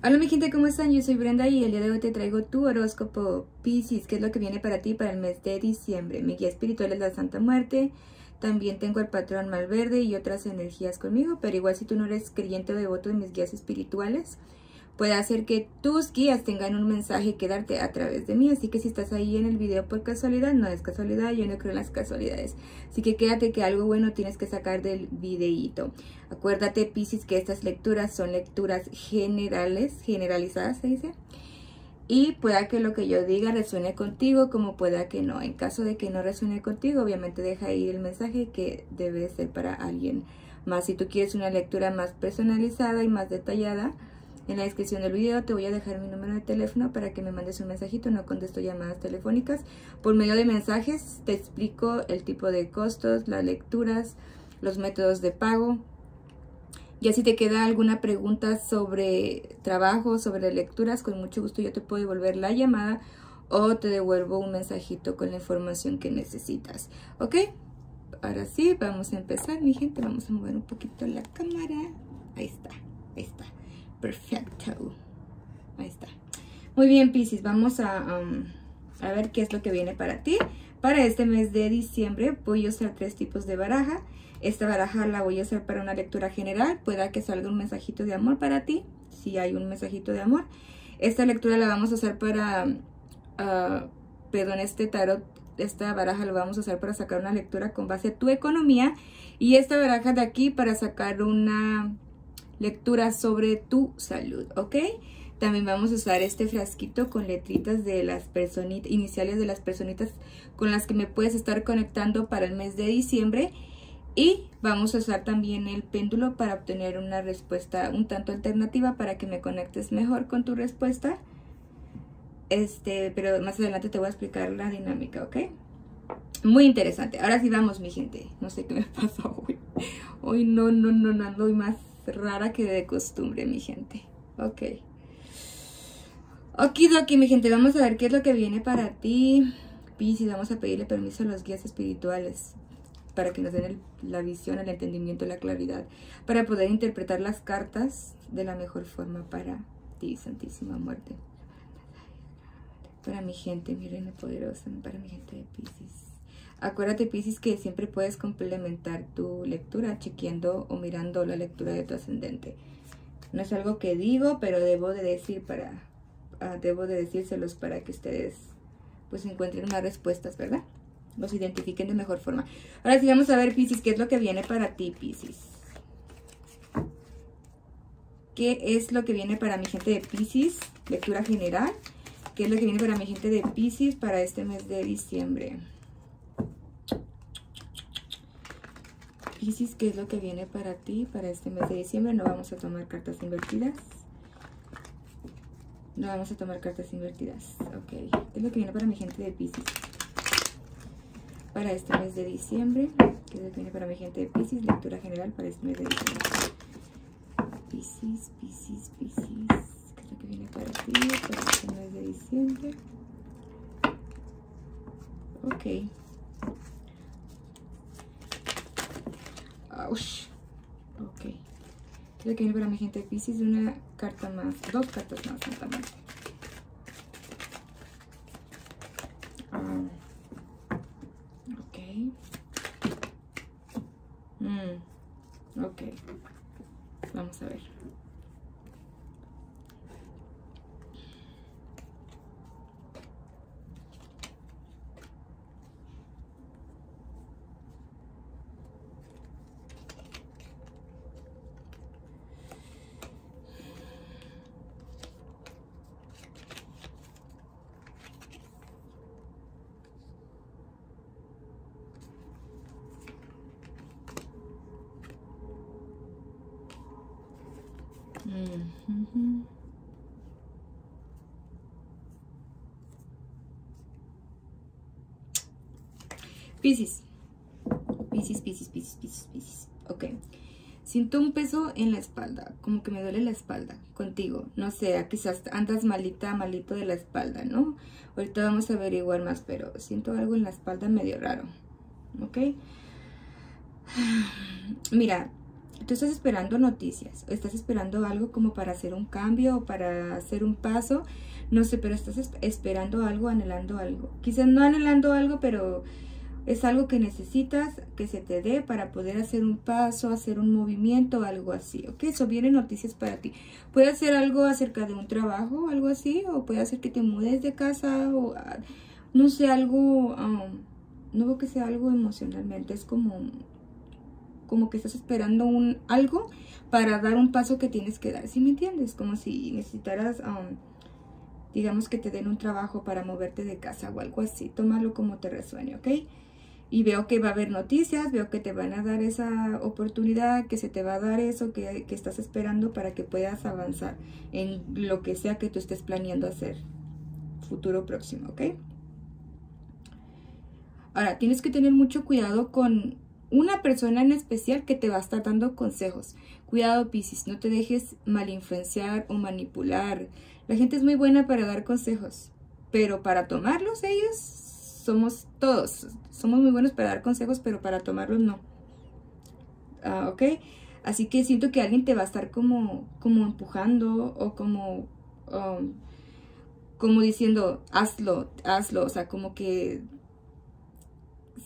Hola mi gente, ¿cómo están? Yo soy Brenda y el día de hoy te traigo tu horóscopo Pisces, que es lo que viene para ti para el mes de diciembre. Mi guía espiritual es la Santa Muerte, también tengo el patrón Malverde y otras energías conmigo, pero igual si tú no eres creyente o devoto de mis guías espirituales, puede hacer que tus guías tengan un mensaje que darte a través de mí. Así que si estás ahí en el video por casualidad, no es casualidad, yo no creo en las casualidades. Así que quédate que algo bueno tienes que sacar del videíto. Acuérdate, Pisces, que estas lecturas son lecturas generales, generalizadas, se dice. Y pueda que lo que yo diga resuene contigo, como pueda que no. En caso de que no resuene contigo, obviamente deja ahí el mensaje que debe ser para alguien más. Si tú quieres una lectura más personalizada y más detallada, en la descripción del video te voy a dejar mi número de teléfono para que me mandes un mensajito, no contesto llamadas telefónicas. Por medio de mensajes te explico el tipo de costos, las lecturas, los métodos de pago. Y si te queda alguna pregunta sobre trabajo, sobre lecturas, con mucho gusto yo te puedo devolver la llamada o te devuelvo un mensajito con la información que necesitas. ¿Ok? Ahora sí, vamos a empezar, mi gente. Vamos a mover un poquito la cámara. Ahí está, ahí está. Perfecto. Ahí está. Muy bien, Pisces. Vamos a, um, a ver qué es lo que viene para ti. Para este mes de diciembre voy a usar tres tipos de baraja. Esta baraja la voy a usar para una lectura general. Pueda que salga un mensajito de amor para ti. Si hay un mensajito de amor. Esta lectura la vamos a usar para... Uh, perdón, este tarot, esta baraja la vamos a usar para sacar una lectura con base a tu economía. Y esta baraja de aquí para sacar una lectura sobre tu salud, ¿ok? También vamos a usar este frasquito con letritas de las personitas, iniciales de las personitas con las que me puedes estar conectando para el mes de diciembre. Y vamos a usar también el péndulo para obtener una respuesta un tanto alternativa para que me conectes mejor con tu respuesta. Este, pero más adelante te voy a explicar la dinámica, ¿ok? Muy interesante. Ahora sí vamos, mi gente. No sé qué me pasa hoy. Hoy no, no, no, no ando más rara que de costumbre, mi gente. Ok. Okidoki, mi gente, vamos a ver qué es lo que viene para ti. Piscis, vamos a pedirle permiso a los guías espirituales para que nos den la visión, el entendimiento, la claridad, para poder interpretar las cartas de la mejor forma para ti, Santísima Muerte. Para mi gente, mi reina poderosa, para mi gente de Pisces. Acuérdate, Pisces, que siempre puedes complementar tu lectura chequeando o mirando la lectura de tu ascendente. No es algo que digo, pero debo de decir para, uh, debo de decírselos para que ustedes pues encuentren más respuestas, ¿verdad? Los identifiquen de mejor forma. Ahora sí vamos a ver, Pisces, qué es lo que viene para ti, Pisces. ¿Qué es lo que viene para mi gente de Pisces? Lectura general. ¿Qué es lo que viene para mi gente de Pisces para este mes de diciembre? Piscis, ¿qué es lo que viene para ti para este mes de diciembre? No vamos a tomar cartas invertidas. No vamos a tomar cartas invertidas. Ok. ¿Qué es lo que viene para mi gente de Piscis? Para este mes de diciembre. ¿Qué es lo que viene para mi gente de Piscis? Lectura general para este mes de diciembre. Piscis, Piscis, Piscis. ¿Qué es lo que viene para ti para este mes de diciembre? Ok. Ok. Creo que viene para mi gente de Pisces una carta más. Dos cartas más. Um, ok. Mm, ok. Vamos a ver. Piscis. Piscis, Piscis, Piscis, Piscis, Piscis. Ok. Siento un peso en la espalda, como que me duele la espalda contigo. No sé, quizás andas malita, malito de la espalda, ¿no? Ahorita vamos a averiguar más, pero siento algo en la espalda medio raro. ¿Ok? Mira, tú estás esperando noticias, estás esperando algo como para hacer un cambio o para hacer un paso, no sé, pero estás esperando algo, anhelando algo. Quizás no anhelando algo, pero es algo que necesitas que se te dé para poder hacer un paso, hacer un movimiento, algo así, ¿ok? Eso viene noticias para ti. Puede ser algo acerca de un trabajo, algo así, o puede ser que te mudes de casa, o ah, no sé, algo, um, no veo que sea algo emocionalmente, es como, como que estás esperando un algo para dar un paso que tienes que dar, ¿sí me entiendes? Como si necesitaras... Um, digamos que te den un trabajo para moverte de casa o algo así. Tómalo como te resuene, ¿ok? Y veo que va a haber noticias, veo que te van a dar esa oportunidad, que se te va a dar eso que, que estás esperando para que puedas avanzar en lo que sea que tú estés planeando hacer futuro próximo, ¿ok? Ahora, tienes que tener mucho cuidado con una persona en especial que te va a estar dando consejos. Cuidado, Piscis, no te dejes mal influenciar o manipular. La gente es muy buena para dar consejos, pero para tomarlos ellos somos todos. Somos muy buenos para dar consejos, pero para tomarlos no. Ah, ¿Ok? Así que siento que alguien te va a estar como, como empujando o como, um, como diciendo, hazlo, hazlo. O sea, como que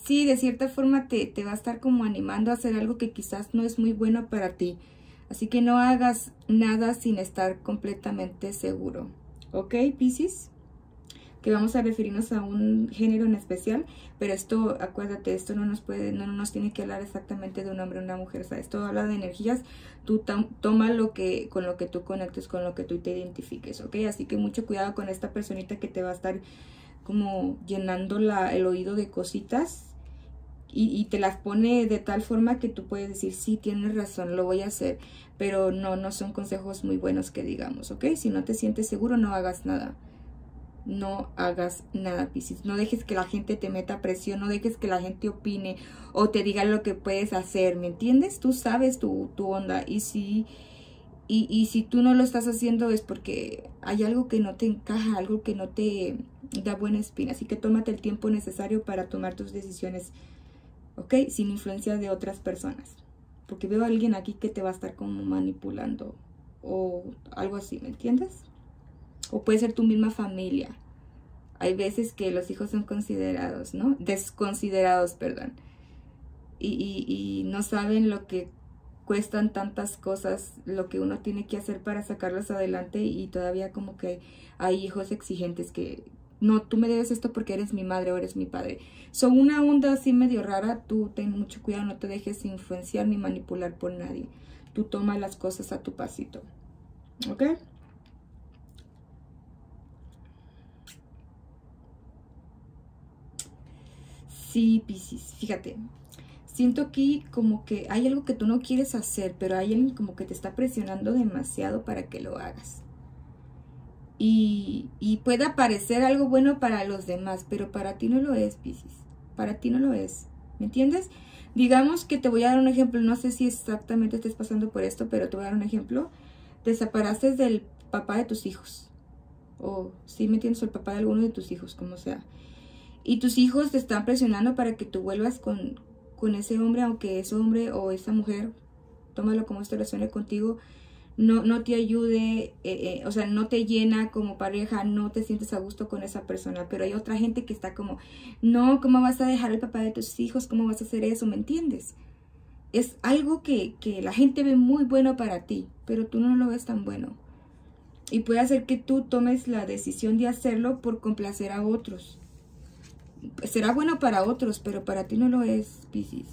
sí, de cierta forma te, te, va a estar como animando a hacer algo que quizás no es muy bueno para ti. Así que no hagas nada sin estar completamente seguro. ¿Ok, Pisces? Que vamos a referirnos a un género en especial, pero esto, acuérdate, esto no nos puede, no, nos tiene que hablar exactamente de un hombre o una mujer. O sea, esto habla de energías. Tú toma lo que, con lo que tú conectes, con lo que tú te identifiques, ¿ok? Así que mucho cuidado con esta personita que te va a estar como llenando la, el oído de cositas y, te las pone de tal forma que tú puedes decir, sí, tienes razón, lo voy a hacer, pero no, no son consejos muy buenos que digamos, ¿ok? Si no te sientes seguro, no hagas nada. No hagas nada, Piscis. No dejes que la gente te meta presión, no dejes que la gente opine o te diga lo que puedes hacer, ¿me entiendes? Tú sabes tu, tu onda y si, y, y si tú no lo estás haciendo es porque hay algo que no te encaja, algo que no te da buena espina. Así que tómate el tiempo necesario para tomar tus decisiones ¿ok? Sin influencia de otras personas. Porque veo a alguien aquí que te va a estar como manipulando o algo así, ¿me entiendes? O puede ser tu misma familia. Hay veces que los hijos son considerados, ¿no? Desconsiderados, perdón. Y, y, no saben lo que cuestan tantas cosas, lo que uno tiene que hacer para sacarlos adelante y todavía como que hay hijos exigentes que, no, tú me debes esto porque eres mi madre o eres mi padre. Son una onda así medio rara, tú ten mucho cuidado, no te dejes influenciar ni manipular por nadie. Tú toma las cosas a tu pasito. ¿Ok? Sí, Piscis, fíjate. Siento aquí como que hay algo que tú no quieres hacer, pero hay alguien como que te está presionando demasiado para que lo hagas y, y pueda parecer algo bueno para los demás, pero para ti no lo es, Piscis. Para ti no lo es. ¿Me entiendes? Digamos que te voy a dar un ejemplo, no sé si exactamente estés pasando por esto, pero te voy a dar un ejemplo. Desapareces del papá de tus hijos. O si me entiendes, el papá de alguno de tus hijos, como sea. Y tus hijos te están presionando para que tú vuelvas con, con ese hombre, aunque ese hombre o esa mujer, tómalo como esto resuene contigo, no, no te ayude, eh, eh, o sea, no te llena como pareja, no te sientes a gusto con esa persona, pero hay otra gente que está como, no, ¿cómo vas a dejar el papá de tus hijos? ¿Cómo vas a hacer eso? ¿Me entiendes? Es algo que, que la gente ve muy bueno para ti, pero tú no lo ves tan bueno. Y puede hacer que tú tomes la decisión de hacerlo por complacer a otros. Será bueno para otros, pero para ti no lo es, Piscis.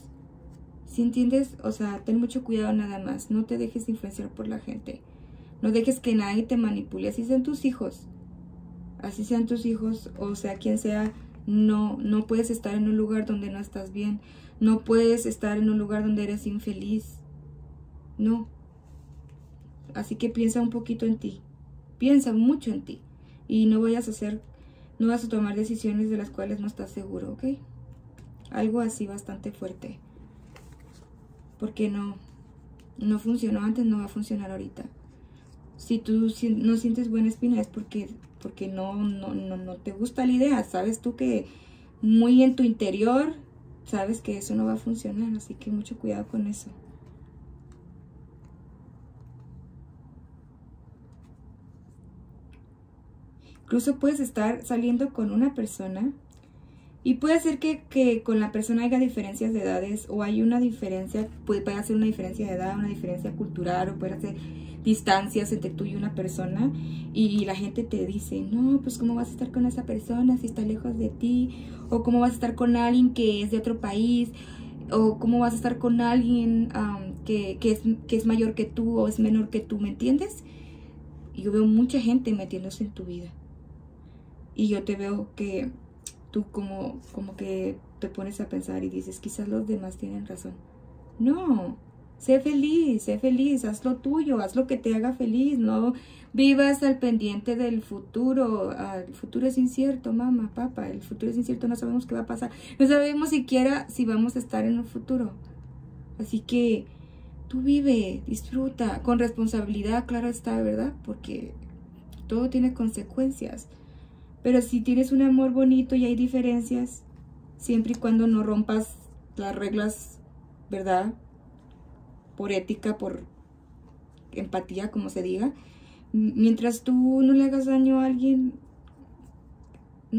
Si entiendes, o sea, ten mucho cuidado nada más. No te dejes influenciar por la gente. No dejes que nadie te manipule. Así sean tus hijos. Así sean tus hijos, o sea, quien sea, no, no puedes estar en un lugar donde no estás bien. No puedes estar en un lugar donde eres infeliz. No. Así que piensa un poquito en ti. Piensa mucho en ti. Y no vayas a hacer, no vas a tomar decisiones de las cuales no estás seguro, ¿ok? Algo así bastante fuerte porque no, no funcionó antes, no va a funcionar ahorita. Si tú no sientes buena espina es porque, porque no, no, no, no te gusta la idea. Sabes tú que muy en tu interior sabes que eso no va a funcionar, así que mucho cuidado con eso. Incluso puedes estar saliendo con una persona y puede ser que, con la persona haya diferencias de edades o hay una diferencia, puede, puede ser una diferencia de edad, una diferencia cultural o puede ser distancias entre tú y una persona y la gente te dice, no, pues cómo vas a estar con esa persona si está lejos de ti o cómo vas a estar con alguien que es de otro país o cómo vas a estar con alguien que, es, que es mayor que tú o es menor que tú, ¿me entiendes? Yo veo mucha gente metiéndose en tu vida y yo te veo que tú como, como que te pones a pensar y dices, quizás los demás tienen razón. No, sé feliz, sé feliz, haz lo tuyo, haz lo que te haga feliz, no vivas al pendiente del futuro. El futuro es incierto, mamá, papá, el futuro es incierto, no sabemos qué va a pasar, no sabemos siquiera si vamos a estar en el futuro. Así que tú vive, disfruta, con responsabilidad, claro está, ¿verdad? Porque todo tiene consecuencias. Pero si tienes un amor bonito y hay diferencias, siempre y cuando no rompas las reglas, ¿verdad? Por ética, por empatía, como se diga. Mientras tú no le hagas daño a alguien,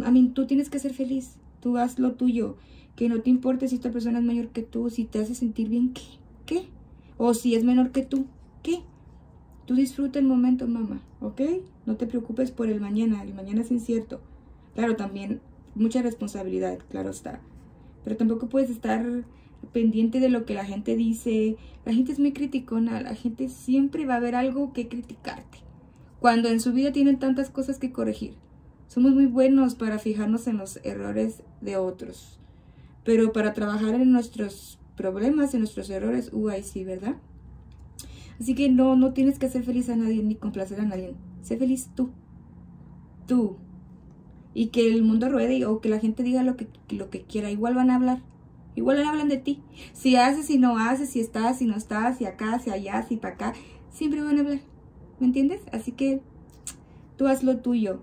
a mí, tú tienes que ser feliz. Tú haz lo tuyo. Que no te importe si esta persona es mayor que tú, si te hace sentir bien, ¿qué? ¿Qué? O si es menor que tú, ¿qué? Tú disfruta el momento, mamá, ¿ok? No te preocupes por el mañana, el mañana es incierto. Claro, también mucha responsabilidad, claro está. Pero tampoco puedes estar pendiente de lo que la gente dice. La gente es muy criticona, la gente siempre va a ver algo que criticarte. Cuando en su vida tienen tantas cosas que corregir. Somos muy buenos para fijarnos en los errores de otros. Pero para trabajar en nuestros problemas, en nuestros errores, uh, ahí sí, ¿verdad? Así que no, no tienes que hacer feliz a nadie ni complacer a nadie. Sé feliz tú. Tú. Y que el mundo ruede o que la gente diga lo que, lo que quiera. Igual van a hablar. Igual hablan de ti. Si haces, si no haces, si estás, si no estás, si acá, si allá, si para acá. Siempre van a hablar. ¿Me entiendes? Así que tú haz lo tuyo.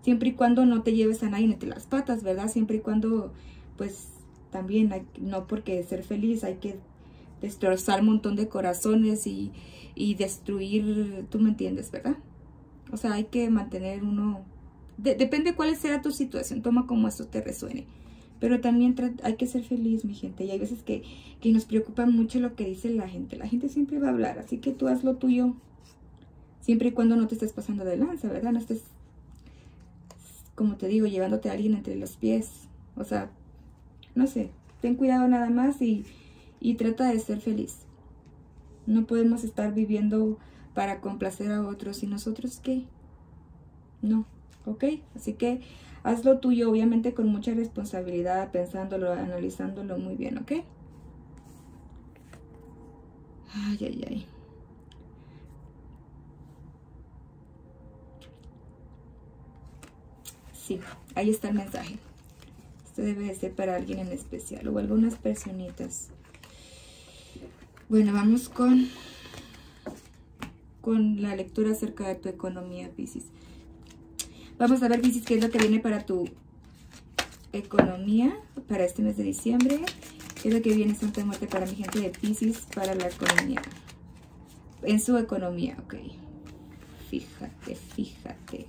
Siempre y cuando no te lleves a nadie entre las patas, ¿verdad? Siempre y cuando, pues, también, hay, no porque ser feliz hay que destrozar un montón de corazones y, destruir, tú me entiendes, ¿verdad? O sea, hay que mantener uno, depende cuál sea tu situación, toma como eso te resuene. Pero también hay que ser feliz, mi gente. Y hay veces que, que nos preocupa mucho lo que dice la gente. La gente siempre va a hablar, así que tú haz lo tuyo. Siempre y cuando no te estés pasando de lanza, ¿verdad? No estés, como te digo, llevándote a alguien entre los pies. O sea, no sé, ten cuidado nada más y, y trata de ser feliz. No podemos estar viviendo para complacer a otros y nosotros qué. No, ¿ok? Así que haz lo tuyo, obviamente con mucha responsabilidad, pensándolo, analizándolo muy bien, ¿ok? Ay, ay, ay. Sí, ahí está el mensaje. Esto debe de ser para alguien en especial o algunas personitas. Bueno, vamos con, con la lectura acerca de tu economía, Pisces. Vamos a ver, Pisces, qué es lo que viene para tu economía para este mes de diciembre. ¿Qué es lo que viene Santa Muerte para mi gente de Pisces para la economía? En su economía, ok. Fíjate, fíjate.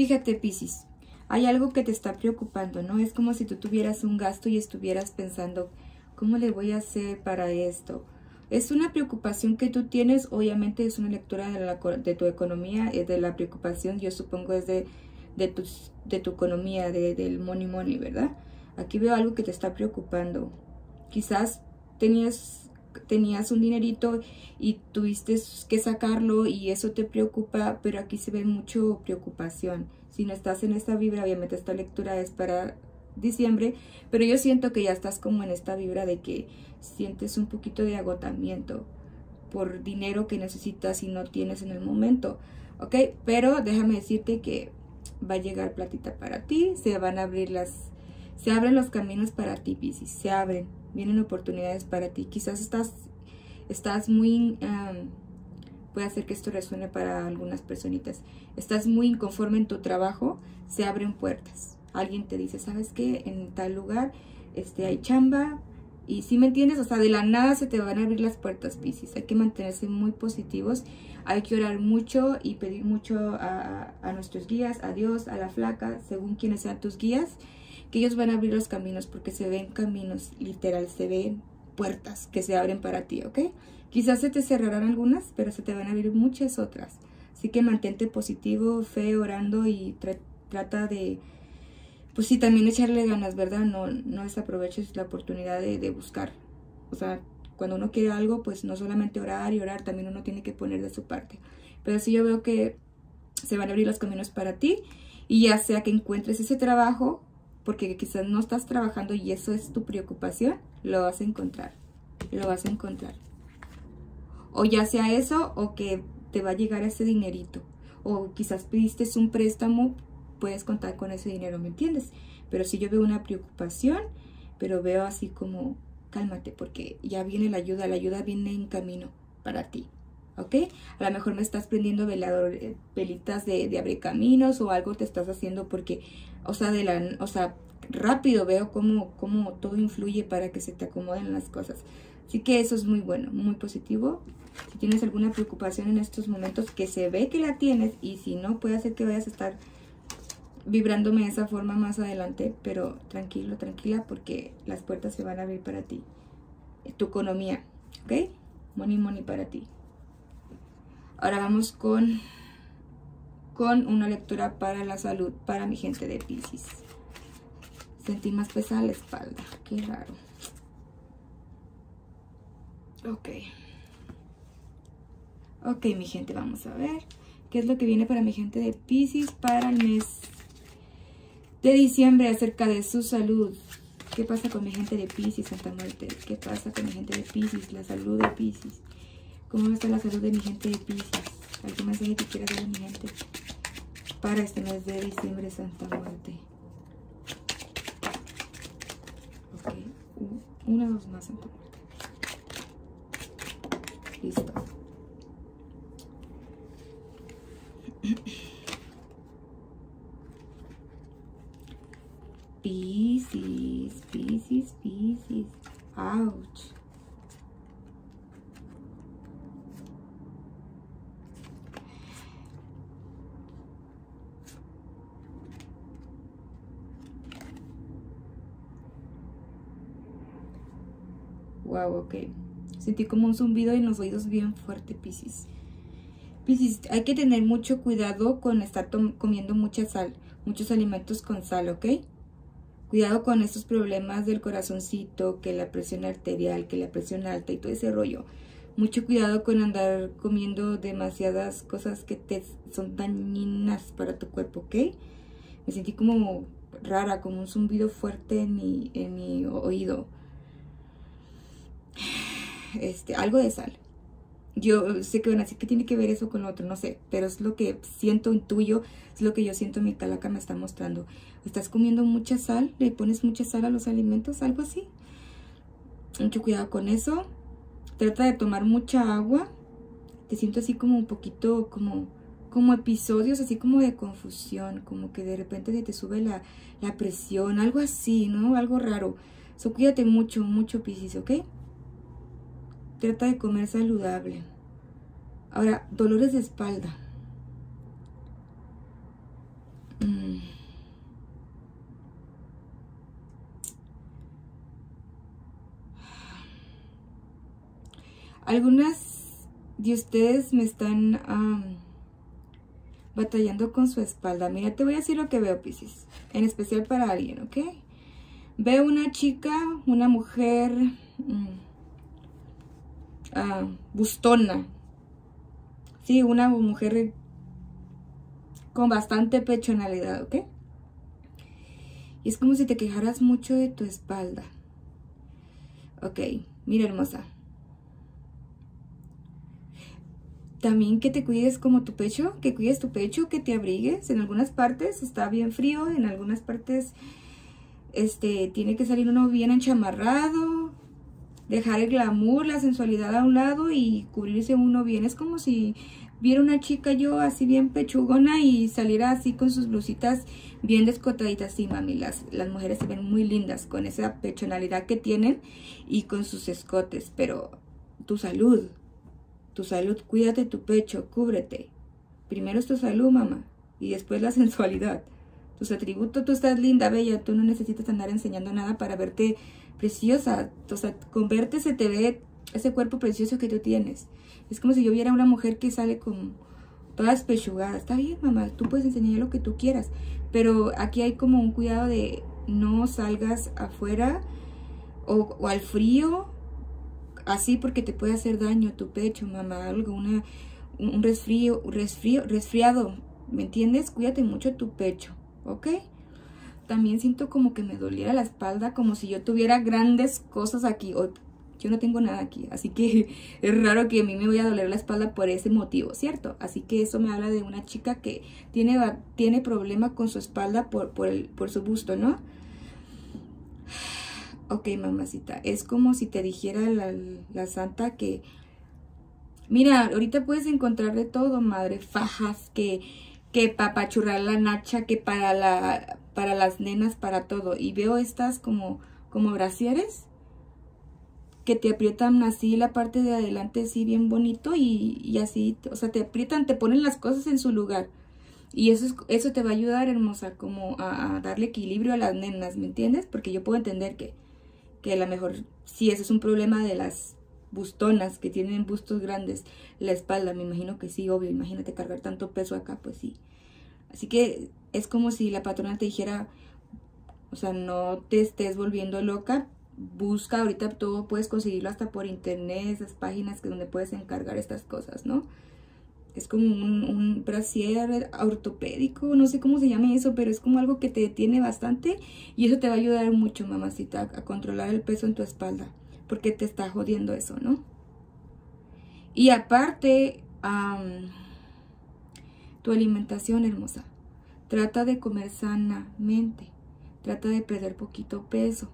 Fíjate, Piscis, hay algo que te está preocupando, ¿no? Es como si tú tuvieras un gasto y estuvieras pensando, ¿cómo le voy a hacer para esto? Es una preocupación que tú tienes, obviamente es una lectura de, la, de tu economía, de la preocupación, yo supongo es de, de, tu, de tu economía, de, del money money, ¿verdad? Aquí veo algo que te está preocupando. Quizás tenías tenías un dinerito y tuviste que sacarlo y eso te preocupa, pero aquí se ve mucho preocupación. Si no estás en esta vibra, obviamente esta lectura es para diciembre, pero yo siento que ya estás como en esta vibra de que sientes un poquito de agotamiento por dinero que necesitas y no tienes en el momento, ¿ok? Pero déjame decirte que va a llegar platita para ti, se van a abrir las, se abren los caminos para ti, Pisces, se abren vienen oportunidades para ti. Quizás estás, estás muy puede hacer que esto resuene para algunas personitas. Estás muy inconforme en tu trabajo, se abren puertas. Alguien te dice, ¿sabes qué? En tal lugar este, hay chamba. Y si me entiendes, o sea, de la nada se te van a abrir las puertas, Pisces. Hay que mantenerse muy positivos. Hay que orar mucho y pedir mucho a, a nuestros guías, a Dios, a la flaca, según quienes sean tus guías, que ellos van a abrir los caminos porque se ven caminos, literal, se ven puertas que se abren para ti, ¿ok? Quizás se te cerrarán algunas, pero se te van a abrir muchas otras. Así que mantente positivo, fe, orando y trata de, pues sí, también echarle ganas, ¿verdad? No, no desaproveches la oportunidad de, de buscar. O sea, cuando uno quiere algo, pues no solamente orar y orar, también uno tiene que poner de su parte. Pero sí yo veo que se van a abrir los caminos para ti y ya sea que encuentres ese trabajo, porque quizás no estás trabajando y eso es tu preocupación, lo vas a encontrar, lo vas a encontrar. O ya sea eso o que te va a llegar ese dinerito. O quizás pediste un préstamo, puedes contar con ese dinero, ¿me entiendes? Pero si yo veo una preocupación, pero veo así como, cálmate, porque ya viene la ayuda, la ayuda viene en camino para ti. ¿Ok? A lo mejor me estás prendiendo velador, eh, velitas de, de abre caminos o algo te estás haciendo porque, o sea, de la, o sea, rápido veo cómo, cómo todo influye para que se te acomoden las cosas. Así que eso es muy bueno, muy positivo. Si tienes alguna preocupación en estos momentos, que se ve que la tienes y si no, puede ser que vayas a estar vibrándome de esa forma más adelante, pero tranquilo, tranquila, porque las puertas se van a abrir para ti. Tu economía, ¿ok? Money, money para ti. Ahora vamos con, con una lectura para la salud, para mi gente de Pisces. Sentí más pesada la espalda, qué raro. Ok. Ok, mi gente, vamos a ver qué es lo que viene para mi gente de Pisces para el mes de diciembre acerca de su salud. ¿Qué pasa con mi gente de Pisces, Santa Muerte? ¿Qué pasa con mi gente de Pisces, la salud de Pisces? ¿Cómo está la salud de mi gente de Pisces? ¿Algún mensaje que quiera dar a mi gente para este mes de diciembre, Santa Muerte? Ok, una, dos más, Santa Muerte. Listo. Pisces, Pisces, Pisces. Ouch. Wow, ok. Sentí como un zumbido en los oídos bien fuerte, Piscis. Piscis, hay que tener mucho cuidado con estar comiendo mucha sal, muchos alimentos con sal, ¿ok? Cuidado con estos problemas del corazoncito, que la presión arterial, que la presión alta y todo ese rollo. Mucho cuidado con andar comiendo demasiadas cosas que te son dañinas para tu cuerpo, ¿ok? Me sentí como rara, como un zumbido fuerte en mi, en mi oído este, algo de sal. Yo sé que van a decir que tiene que ver eso con lo otro, no sé, pero es lo que siento, intuyo, es lo que yo siento mi calaca me está mostrando. ¿Estás comiendo mucha sal? ¿Le pones mucha sal a los alimentos? Algo así. Mucho cuidado con eso. Trata de tomar mucha agua. Te siento así como un poquito, como, como episodios así como de confusión, como que de repente se te sube la, la presión, algo así, ¿no? Algo raro. So, cuídate mucho, mucho, Piscis, ¿ok? Trata de comer saludable. Ahora, dolores de espalda. Mm. Algunas de ustedes me están batallando con su espalda. Mira, te voy a decir lo que veo, Pisces. En especial para alguien, ¿ok? Veo una chica, una mujer... Mm, bustona. Sí, una mujer con bastante pechonalidad, ¿ok? Y es como si te quejaras mucho de tu espalda. Ok, mira hermosa. También que te cuides como tu pecho, que cuides tu pecho, que te abrigues. En algunas partes está bien frío, en algunas partes este, tiene que salir uno bien enchamarrado, dejar el glamour, la sensualidad a un lado y cubrirse uno bien. Es como si viera una chica yo así bien pechugona y saliera así con sus blusitas bien descotaditas. Sí, mami, las, las mujeres se ven muy lindas con esa pechonalidad que tienen y con sus escotes, pero tu salud, tu salud, cuídate tu pecho, cúbrete. Primero es tu salud, mamá, y después la sensualidad. Tus atributos, tú estás linda, bella, tú no necesitas andar enseñando nada para verte preciosa. O sea, con verte se te ve ese cuerpo precioso que tú tienes. Es como si yo viera una mujer que sale con toda espechugada. Está bien, mamá, tú puedes enseñar lo que tú quieras. Pero aquí hay como un cuidado de no salgas afuera o, o al frío así porque te puede hacer daño tu pecho, mamá, algo, una, un resfrío, resfrío, resfriado, ¿me entiendes? Cuídate mucho tu pecho, ¿ok? También siento como que me doliera la espalda, como si yo tuviera grandes cosas aquí. yo no tengo nada aquí, así que es raro que a mí me vaya a doler la espalda por ese motivo, ¿cierto? Así que eso me habla de una chica que tiene, tiene problema con su espalda por, por, su busto, ¿no? Ok, mamacita, es como si te dijera la, santa que... Mira, ahorita puedes encontrar de todo, madre. Fajas, que, que para pachurrar la nacha, que para, la, para las nenas, para todo. Y veo estas como, como brasieres que te aprietan así la parte de adelante, así bien bonito y, y así, o sea, te aprietan, te ponen las cosas en su lugar. Y eso, eso te va a ayudar, hermosa, como a, a darle equilibrio a las nenas, ¿me entiendes? Porque yo puedo entender que que a lo mejor si ese es un problema de las bustonas que tienen bustos grandes, la espalda, me imagino que sí, obvio, imagínate cargar tanto peso acá, pues sí. Así que es como si la patrona te dijera, o sea, no te estés volviendo loca, busca, ahorita todo puedes conseguirlo hasta por internet, esas páginas que donde puedes encargar estas cosas, ¿no? es como un, un brasier ortopédico, no sé cómo se llama eso, pero es como algo que te detiene bastante y eso te va a ayudar mucho, mamacita, a controlar el peso en tu espalda, porque te está jodiendo eso, ¿no? Y aparte, tu alimentación hermosa, trata de comer sanamente, trata de perder poquito peso,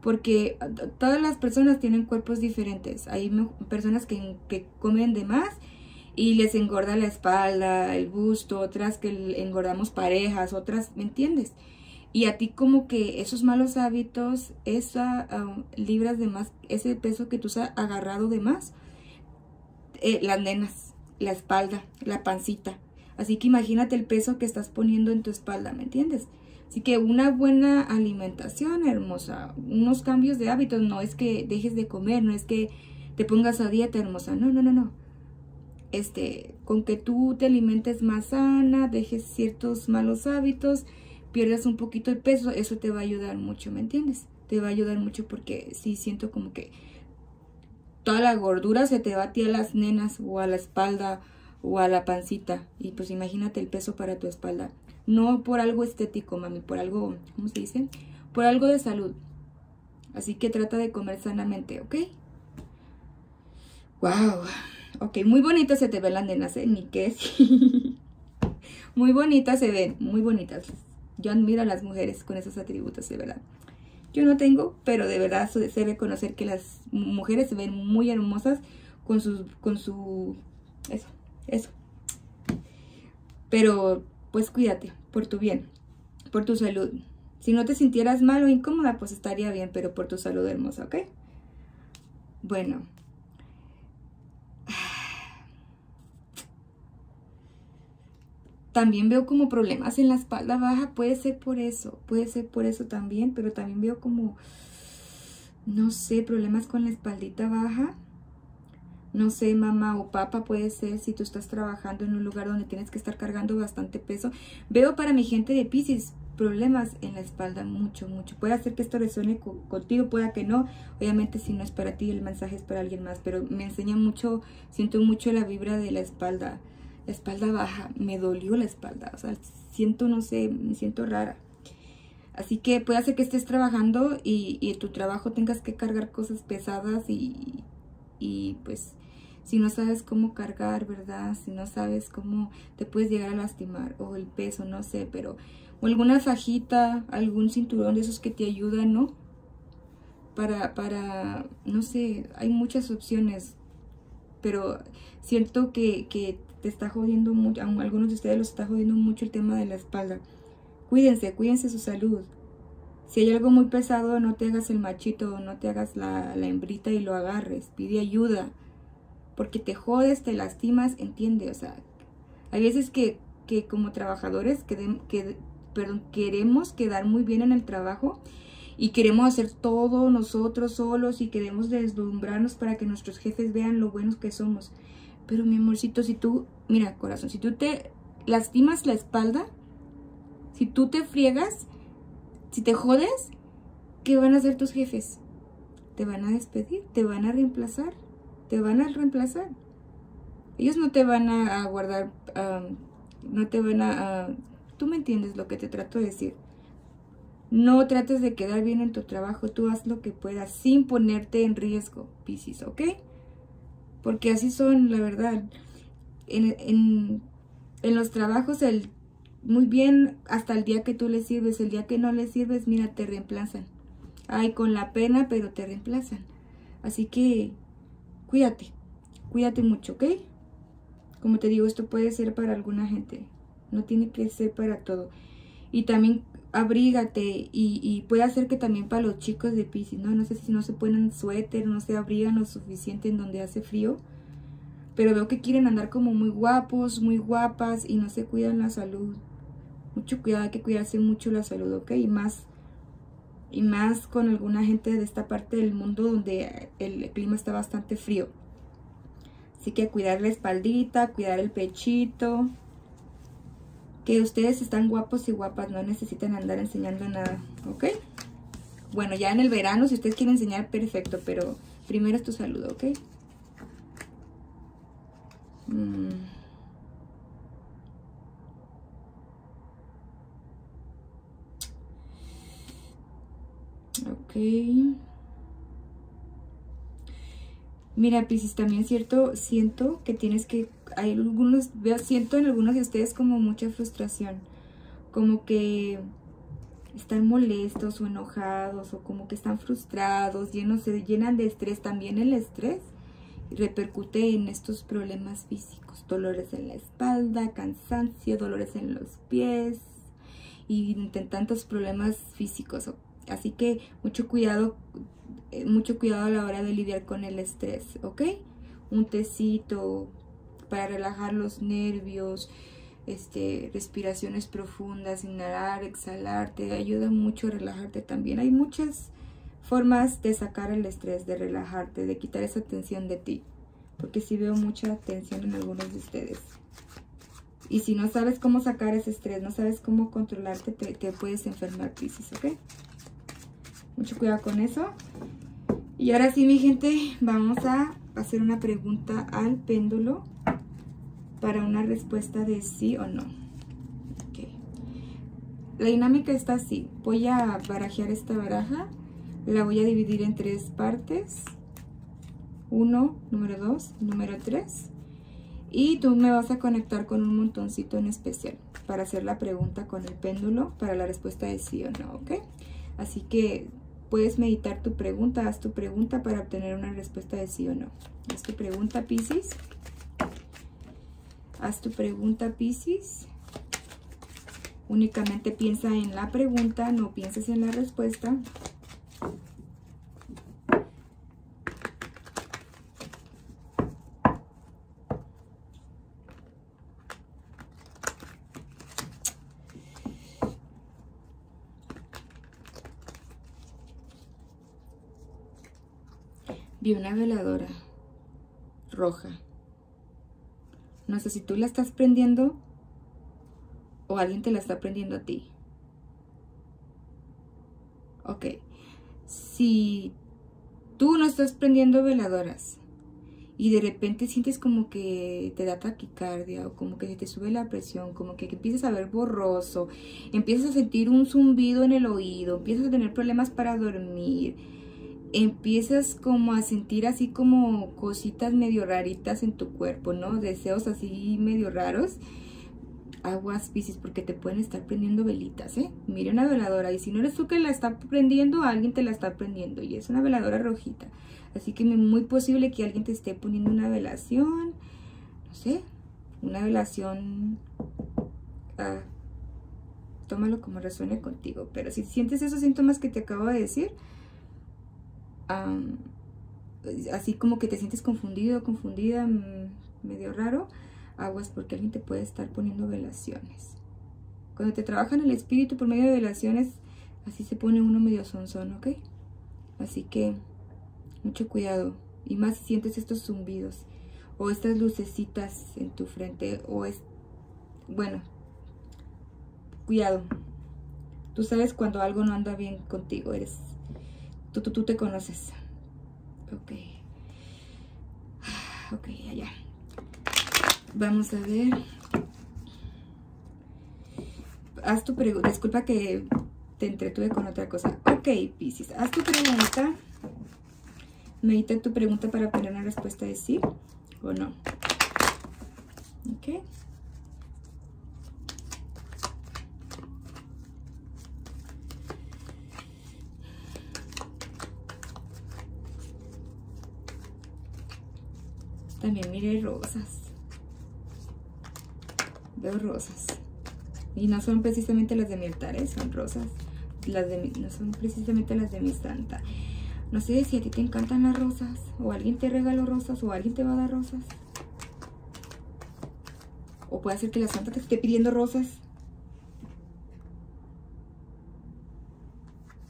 porque todas las personas tienen cuerpos diferentes, hay personas que, que comen de más y les engorda la espalda, el busto, otras que engordamos parejas, otras, ¿me entiendes? Y a ti como que esos malos hábitos, esa um, libras de más, ese peso que tú has agarrado de más, eh, las nenas, la espalda, la pancita. Así que imagínate el peso que estás poniendo en tu espalda, ¿me entiendes? Así que una buena alimentación, hermosa, unos cambios de hábitos, no es que dejes de comer, no es que te pongas a dieta, hermosa, no, no, no, no este, con que tú te alimentes más sana, dejes ciertos malos hábitos, pierdas un poquito de peso, eso te va a ayudar mucho, ¿me entiendes? Te va a ayudar mucho porque sí siento como que toda la gordura se te va a ti a las nenas o a la espalda o a la pancita. Y pues imagínate el peso para tu espalda. No por algo estético, mami, por algo, ¿cómo se dice? Por algo de salud. Así que trata de comer sanamente, ¿ok? ¡Wow! Ok, muy bonitas se te ven las nenas, ¿eh? Ni qué muy bonitas se ven, muy bonitas. Yo admiro a las mujeres con esos atributos, de verdad. Yo no tengo, pero de verdad se debe conocer que las mujeres se ven muy hermosas con su, con su, eso, eso. Pero, pues cuídate, por tu bien, por tu salud. Si no te sintieras mal o incómoda, pues estaría bien, pero por tu salud hermosa, ¿ok? Bueno, También veo como problemas en la espalda baja, puede ser por eso, puede ser por eso también, pero también veo como, no sé, problemas con la espaldita baja. No sé, mamá o papá puede ser si tú estás trabajando en un lugar donde tienes que estar cargando bastante peso. Veo para mi gente de Pisces problemas en la espalda, mucho, mucho. Puede hacer que esto resuene contigo, pueda que no. Obviamente si no es para ti, el mensaje es para alguien más, pero me enseña mucho, siento mucho la vibra de la espalda la espalda baja, me dolió la espalda, o sea, siento, no sé, me siento rara. Así que puede ser que estés trabajando y, y en tu trabajo tengas que cargar cosas pesadas y, y pues si no sabes cómo cargar, ¿verdad? Si no sabes cómo te puedes llegar a lastimar o el peso, no sé, pero o alguna fajita, algún cinturón de esos que te ayudan, ¿no? para, para, no sé, hay muchas opciones, pero siento que te está jodiendo mucho, a algunos de ustedes los está jodiendo mucho el tema de la espalda. Cuídense, cuídense su salud. Si hay algo muy pesado, no te hagas el machito, no te hagas la, la hembrita y lo agarres. Pide ayuda. Porque te jodes, te lastimas, entiende. O sea, hay veces que, que como trabajadores queremos quedar muy bien en el trabajo y queremos hacer todo nosotros solos y queremos deslumbrarnos para que nuestros jefes vean lo buenos que somos. Pero mi amorcito, si tú, mira corazón, si tú te lastimas la espalda, si tú te friegas, si te jodes, ¿qué van a hacer tus jefes? Te van a despedir, te van a reemplazar, te van a reemplazar. Ellos no te van a, guardar, no te van a, Tú me entiendes lo que te trato de decir. No trates de quedar bien en tu trabajo, tú haz lo que puedas sin ponerte en riesgo, Piscis, ¿ok? Porque así son, la verdad. En, en, en los trabajos el muy bien hasta el día que tú le sirves. El día que no le sirves, mira, te reemplazan. Ay, con la pena, pero te reemplazan. Así que cuídate, cuídate mucho, ¿ok? Como te digo, esto puede ser para alguna gente. No tiene que ser para todo. Y también abrígate y, y puede hacer que también para los chicos de Pisces, ¿no? No sé si no se ponen suéter, no se abrigan lo suficiente en donde hace frío. Pero veo que quieren andar como muy guapos, muy guapas y no se cuidan la salud mucho cuidado, hay que cuidarse mucho la salud, ¿ok? Y más, y más con alguna gente de esta parte del mundo donde el clima está bastante frío. Así que cuidar la espaldita, cuidar el pechito. Que ustedes están guapos y guapas, no necesitan andar enseñando nada, ¿ok? Bueno, ya en el verano, si ustedes quieren enseñar, perfecto, pero primero es tu salud, ¿ok? Mm. Ok. Mira, Piscis, también cierto, siento que tienes que, hay algunos, siento en algunos de ustedes como mucha frustración, como que están molestos o enojados o como que están frustrados, llenos, se llenan de estrés. También el estrés repercute en estos problemas físicos, dolores en la espalda, cansancio, dolores en los pies y tantos problemas físicos Así que mucho cuidado, eh, mucho cuidado a la hora de lidiar con el estrés, ¿ok? Un tecito para relajar los nervios, este, respiraciones profundas, inhalar, exhalar, te ayuda mucho a relajarte también. Hay muchas formas de sacar el estrés, de relajarte, de quitar esa tensión de ti. Porque sí veo mucha tensión en algunos de ustedes. Y si no sabes cómo sacar ese estrés, no sabes cómo controlarte, te, te puedes enfermar, crisis, ¿ok? Mucho cuidado con eso. Y ahora sí, mi gente, vamos a hacer una pregunta al péndulo para una respuesta de sí o no. La dinámica está así. Voy a barajear esta baraja. La voy a dividir en tres partes. Uno, número dos, número tres. Y tú me vas a conectar con un montoncito en especial para hacer la pregunta con el péndulo para la respuesta de sí o no, ¿ok? Así que Puedes meditar tu pregunta, haz tu pregunta para obtener una respuesta de sí o no. Haz tu pregunta, Pisces. Haz tu pregunta, Pisces. Únicamente piensa en la pregunta, no pienses en la respuesta. Vi una veladora roja. No sé si tú la estás prendiendo o alguien te la está prendiendo a ti. Ok. Si tú no estás prendiendo veladoras y de repente sientes como que te da taquicardia o como que te sube la presión, como que empiezas a ver borroso, empiezas a sentir un zumbido en el oído, empiezas a tener problemas para dormir, empiezas como a sentir así como cositas medio raritas en tu cuerpo, ¿no? Deseos así medio raros. Aguas, Pisces, porque te pueden estar prendiendo velitas, ¿eh? Mire una veladora. Y si no eres tú que la está prendiendo, alguien te la está prendiendo. Y es una veladora rojita. Así que es muy posible que alguien te esté poniendo una velación. No sé. Una velación... Ah, tómalo como resuene contigo. Pero si sientes esos síntomas que te acabo de decir... así como que te sientes confundido, confundida, medio raro aguas porque alguien te puede estar poniendo velaciones. Cuando te trabajan el espíritu por medio de velaciones, así se pone uno medio sonzón, ¿ok? Así que mucho cuidado. Y más si sientes estos zumbidos o estas lucecitas en tu frente o es... Bueno, cuidado. Tú sabes cuando algo no anda bien contigo, eres... Tú, tú, tú te conoces. Ok. Ok, allá. Vamos a ver. Haz tu pregunta. Disculpa que te entretuve con otra cosa. Ok, Pisces. Haz tu pregunta. Medita tu pregunta para obtener una respuesta de sí o no. Ok. También mire rosas veo rosas. Y no son precisamente las de mi altar, ¿eh? son rosas. Las de no son precisamente las de mi santa. No sé si a ti te encantan las rosas, o alguien te regaló rosas, o alguien te va a dar rosas. O puede ser que la santa te esté pidiendo rosas.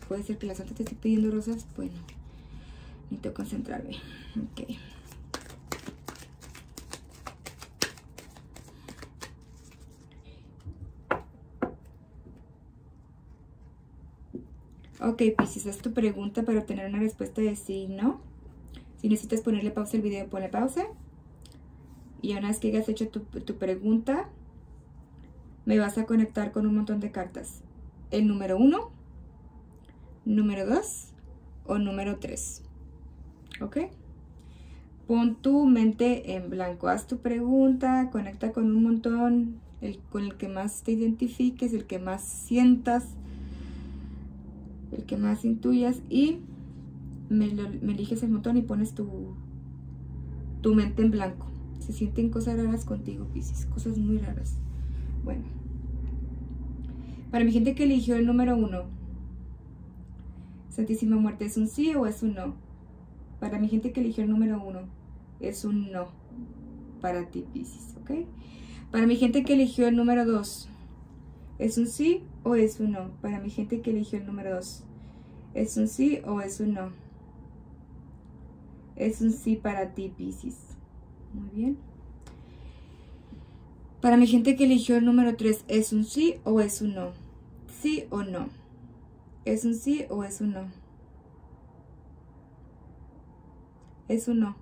Puede ser que la santa te esté pidiendo rosas. Bueno, necesito concentrarme. Ok. Ok, Pisces, haz tu pregunta para obtener una respuesta de sí y no. Si necesitas ponerle pausa al video, ponle pausa. Y una vez que hayas hecho tu, tu pregunta, me vas a conectar con un montón de cartas. El número 1, número 2 o número 3. ¿Ok? Pon tu mente en blanco. Haz tu pregunta, conecta con un montón, el, con el que más te identifiques, el que más sientas el que más intuyas y me, eliges el montón y pones tu, tu mente en blanco. Se sienten cosas raras contigo, Pisces, cosas muy raras. Bueno, para mi gente que eligió el número uno, Santísima Muerte, ¿es un sí o es un no? Para mi gente que eligió el número uno, es un no para ti, Pisces, ¿ok? Para mi gente que eligió el número dos, ¿Es un sí o es un no? Para mi gente que eligió el número 2. ¿Es un sí o es un no? Es un sí para ti, Pisces. Muy bien. Para mi gente que eligió el número 3, ¿es un sí o es un no? ¿Sí o no? ¿Es un sí o es un no? Es un no.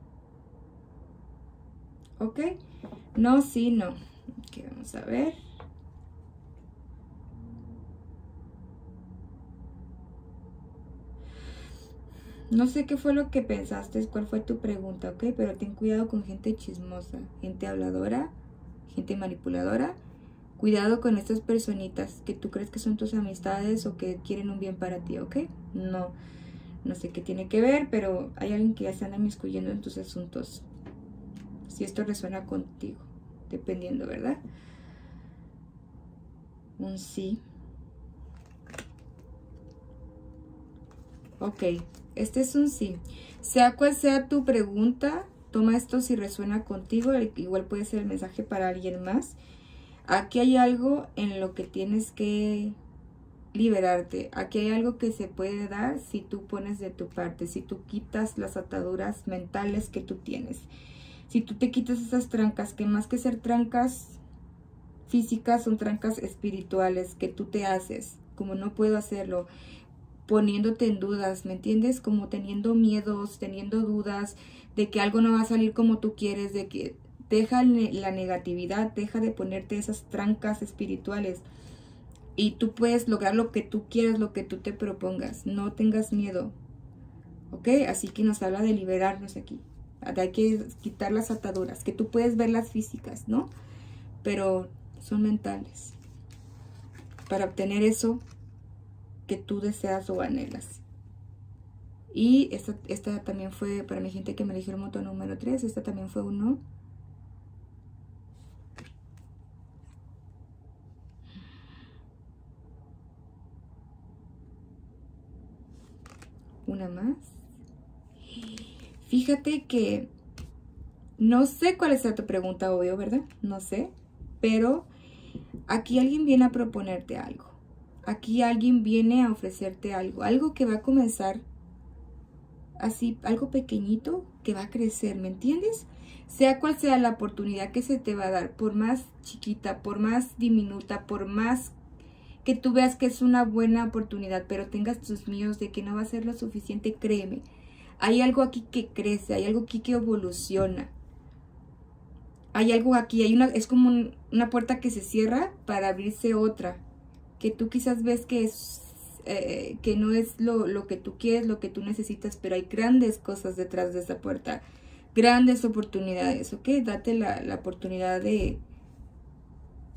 ¿Ok? No, sí, no. Ok, vamos a ver. No sé qué fue lo que pensaste, cuál fue tu pregunta, ¿ok? Pero ten cuidado con gente chismosa, gente habladora, gente manipuladora. Cuidado con estas personitas que tú crees que son tus amistades o que quieren un bien para ti, ¿ok? No, no sé qué tiene que ver, pero hay alguien que ya se anda miscuyendo en tus asuntos. Si esto resuena contigo, dependiendo, ¿verdad? Un sí. Ok, este es un sí. Sea cual sea tu pregunta, toma esto si resuena contigo. Igual puede ser el mensaje para alguien más. Aquí hay algo en lo que tienes que liberarte. Aquí hay algo que se puede dar si tú pones de tu parte, si tú quitas las ataduras mentales que tú tienes. Si tú te quitas esas trancas, que más que ser trancas físicas, son trancas espirituales que tú te haces, como no puedo hacerlo poniéndote en dudas, ¿me entiendes? Como teniendo miedos, teniendo dudas de que algo no va a salir como tú quieres, de que deja la negatividad, deja de ponerte esas trancas espirituales y tú puedes lograr lo que tú quieras, lo que tú te propongas, no tengas miedo, ¿ok? Así que nos habla de liberarnos aquí, hay que quitar las ataduras, que tú puedes ver las físicas, ¿no? Pero son mentales. Para obtener eso que tú deseas o anhelas. Y esta, esta también fue, para mi gente que me eligió el moto número 3, esta también fue uno. Una más. Fíjate que no sé cuál es tu pregunta, obvio, ¿verdad? No sé. Pero aquí alguien viene a proponerte algo. Aquí alguien viene a ofrecerte algo. Algo que va a comenzar así, algo pequeñito que va a crecer, ¿me entiendes? Sea cual sea la oportunidad que se te va a dar, por más chiquita, por más diminuta, por más que tú veas que es una buena oportunidad, pero tengas tus míos de que no va a ser lo suficiente, créeme. Hay algo aquí que crece, hay algo aquí que evoluciona hay algo aquí, hay una, es como una puerta que se cierra para abrirse otra, que tú quizás ves que es, eh, que no es lo, lo, que tú quieres, lo que tú necesitas, pero hay grandes cosas detrás de esa puerta, grandes oportunidades, ¿ok? Date la, la oportunidad de,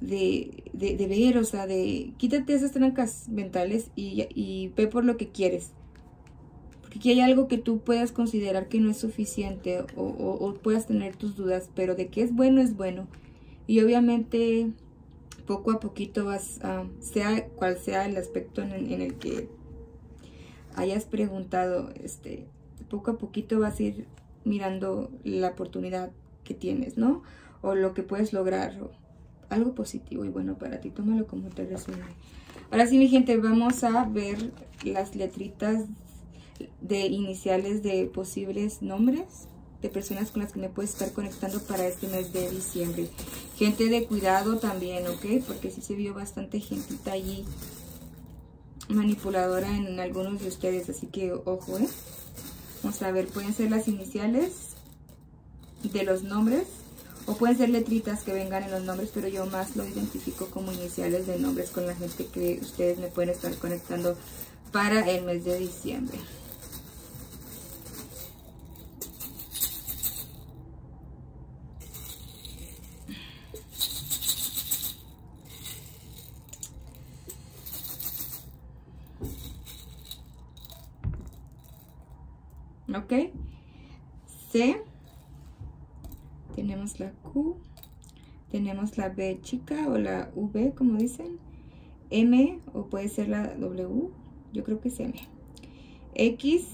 de, de, ver, o sea, de quítate esas trancas mentales y, y ve por lo que quieres que aquí hay algo que tú puedas considerar que no es suficiente o, puedas tener tus dudas, pero de que es bueno, es bueno. Y obviamente poco a poquito vas, a, sea cual sea el aspecto en el, que hayas preguntado, este, poco a poquito vas a ir mirando la oportunidad que tienes, ¿no? O lo que puedes lograr, algo positivo y bueno para ti, tómalo como te resuene. Ahora sí, mi gente, vamos a ver las letritas de iniciales de posibles nombres de personas con las que me puedes estar conectando para este mes de diciembre. Gente de cuidado también, ¿ok? Porque sí se vio bastante gentita allí manipuladora en algunos de ustedes, así que ojo, ¿eh? Vamos a ver, pueden ser las iniciales de los nombres o pueden ser letritas que vengan en los nombres, pero yo más lo identifico como iniciales de nombres con la gente que ustedes me pueden estar conectando para el mes de diciembre. ¿Ok? Tenemos la Q. Tenemos la B chica o la V, como dicen. M o puede ser la W. Yo creo que es M. X.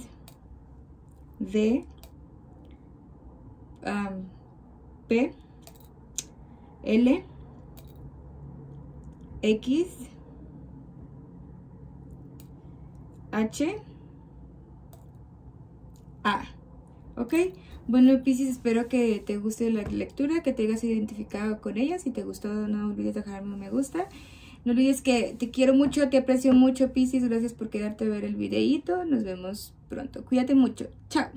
D. P. L. X. H. Ah, ¿Ok? Bueno, Pisces, espero que te guste la lectura, que te hayas identificado con ella. Si te gustó, no olvides dejarme un me gusta. No olvides que te quiero mucho, te aprecio mucho, Pisces. Gracias por quedarte a ver el videito. Nos vemos pronto. Cuídate mucho. Chao.